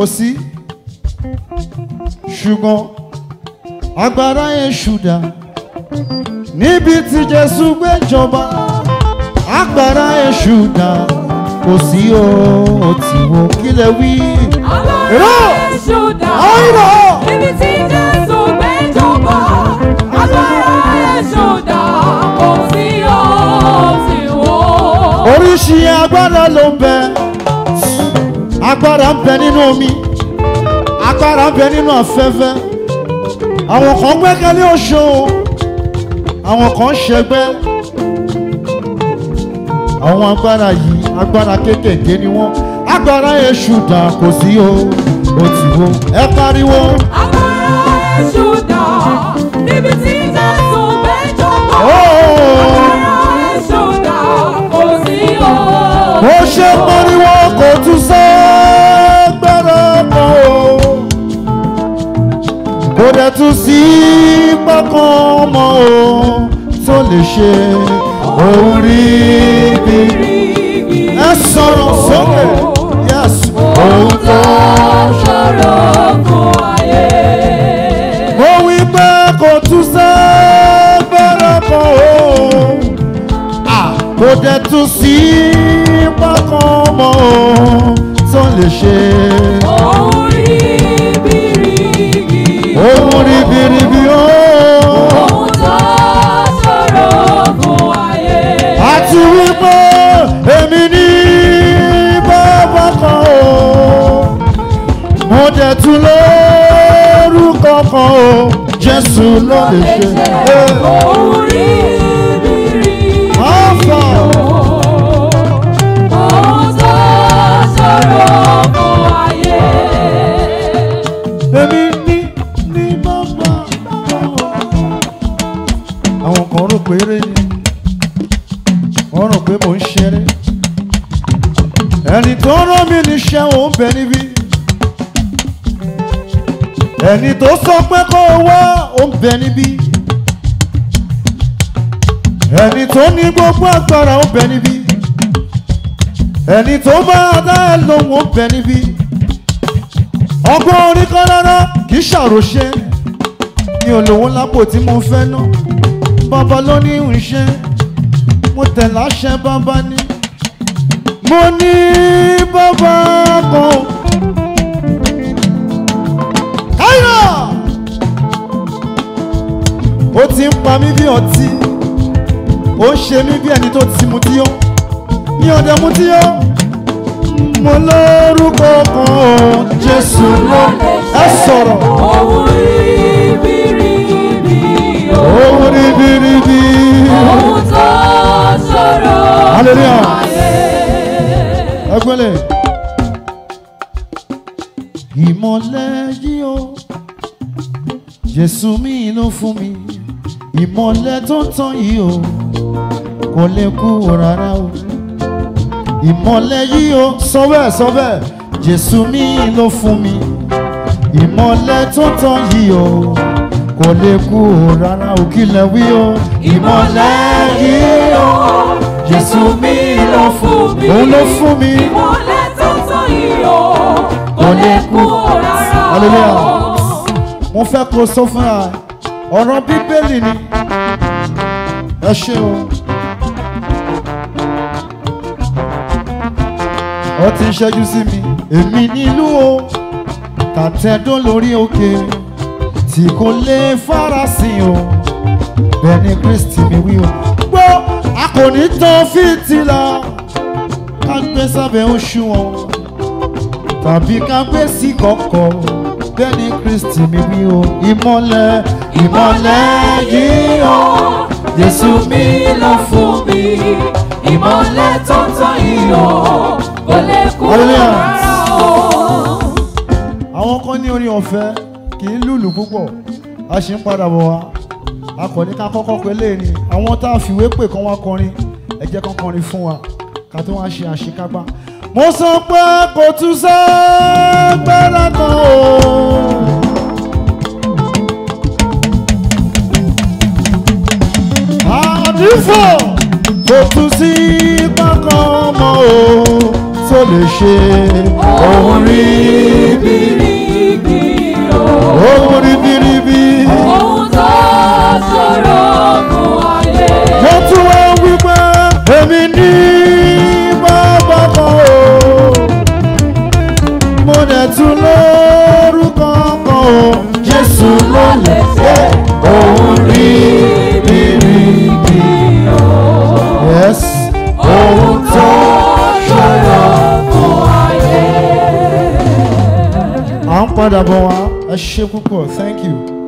kò sí ṣùgbọ́n agbára èṣù dà níbi tí Jésù gbéjọba agbára èṣù dà kò sí o tí wo kí lè wí. agbára èṣù dà níbi tí Jésù gbéjọba agbára èṣù dà kò sí o tí wo. oríṣi agbára ló ń bẹ agbára ń bẹ nínú omi agbára ń bẹ nínú afẹ́fẹ́ àwọn kan gbẹ́kẹ̀lé oṣó àwọn kan ṣẹgbẹ́ àwọn agbára yìí agbára kéékèèké ni wọ́n agbára èṣù dà kò sí o ó ti wo ẹ pariwo. agbára èṣù dà níbi tí jésù bẹ́ẹ̀ jọba agbára èṣù dà kò sí o. ó ṣe mọ́. kò dẹ̀ tún sí pákó mọ́ o tó lè ṣe òun rí bí ẹ sọ̀rọ̀ sókè yes òun tó ṣòro fún ayé. mo wí pé kò tún sábẹ́rẹ́ kan o kò dẹ̀ tún sí pákó mọ́ o tó lè ṣe òun ohun ribiribi o. ohun tó sọ̀rọ̀ ogun ayé. àti wípé èmi ní bàbá kan o mo dẹ̀ tún lórúkọ kan o Jésù ló lè ṣe. ohun rí. péré wọ́n rò pé mò ń ṣeré ẹni tó rán mi níṣẹ́ ò ń bẹ níbí ẹni tó sọ pé kó o wá ò ń bẹ níbí ẹni tó ní gbogbo agbára ò ń bẹ níbí ẹni tó máa dá ẹ lóhùn ò ń bẹ níbí ọgbọ́n orí kan rárá kì í ṣàròṣe mi ò lápò tí mo fẹ́ náà bàbá ló ní ń ṣe mo tẹ̀ láṣẹ bàbá ni mo ní bàbá kan. káyọ̀ ó ti ń pa mí bí ọtí ó ń ṣe mí bí ẹni tó ti mu díó ní ọ̀dẹ̀ mu díó mo lórúkọ kan Jésù lọ ẹ sọ̀rọ̀. Jésù mi inú fún mi ìmọ́lẹ̀ tó ń tàn yìí o kò lè kú rárá o ìmọ́lẹ̀ yìí o sọ bẹ́ẹ̀ sọ bẹ́ẹ̀ Jésù mi ló fún mi ìmọ́lẹ̀ tó ń tàn yìí o kò lè kú rárá o kí lẹ wí o. ìmọ́lẹ̀ yìí o Jésù mi ló fún mi òun ló fún mi ìmọ́lẹ̀ tó ń yìí o kò lè kú rárá o mo fẹ́ kó sọ fún wa ọ̀rọ̀ bíbélì ni ẹ ṣe o. ó ti ń ṣẹ́jú sí mi èmi nílùú o tàtẹ́dún lórí òkè tí kò lè farasin o bẹ́ẹ̀ ni Kristi mi wí o. gbọ́ a kò ní tán fìtílà ká gbé sábẹ́ òṣùwọ̀n tàbí ká gbé sí kọ̀ọ̀kan bẹ́ni kristi mi wí o ìmọ́lẹ̀ ìmọ́lẹ̀ yìí o jésù mi ló fún mi ìmọ́lẹ̀ tó tán yìí o kò lè kú rárá o. àwọn kan ní orin ọ̀fẹ́ kì í lùlù púpọ̀ a ṣì ń padà bọ̀ wá a kò ní ká kọ́kọ́ pé léèrè àwọn tá a fìwé pè kán wá kọrin ẹ jẹ́ kọrin fún wa ká tó wá ṣe àṣekágbá mo sọ pé kò tún sọ gbẹ́rẹ́ kan o. fífò. kò tún sí pákán ọmọ o tó lè ṣe. òun rí bíríbí o. òun rí bíríbí. òun tó ṣòro fún ayé. mo wá wípé èmi ní bàbá kan o. mo dẹ̀ tún lọ́ọ́. padà bọ̀ wá thank you.